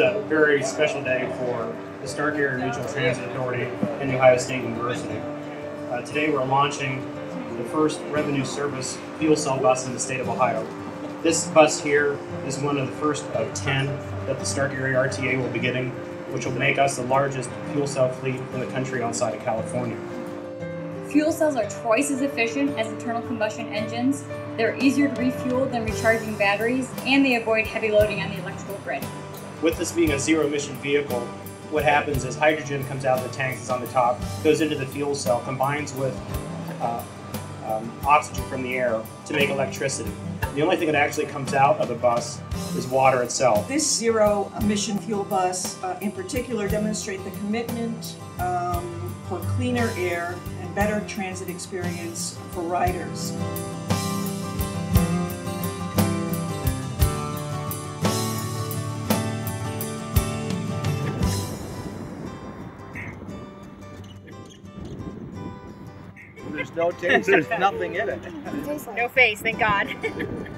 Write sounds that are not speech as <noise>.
very special day for the Stark Area Regional Transit Authority and the Ohio State University. Uh, today we're launching the first revenue service fuel cell bus in the state of Ohio. This bus here is one of the first of 10 that the Stark Area RTA will be getting, which will make us the largest fuel cell fleet in the country outside of California. Fuel cells are twice as efficient as internal combustion engines, they're easier to refuel than recharging batteries, and they avoid heavy loading on the electrical grid. With this being a zero emission vehicle, what happens is hydrogen comes out of the tanks, is on the top, goes into the fuel cell, combines with uh, um, oxygen from the air to make electricity. The only thing that actually comes out of the bus is water itself. This zero emission fuel bus uh, in particular demonstrate the commitment um, for cleaner air and better transit experience for riders. There's no taste, there's nothing in it. No face, thank God. <laughs>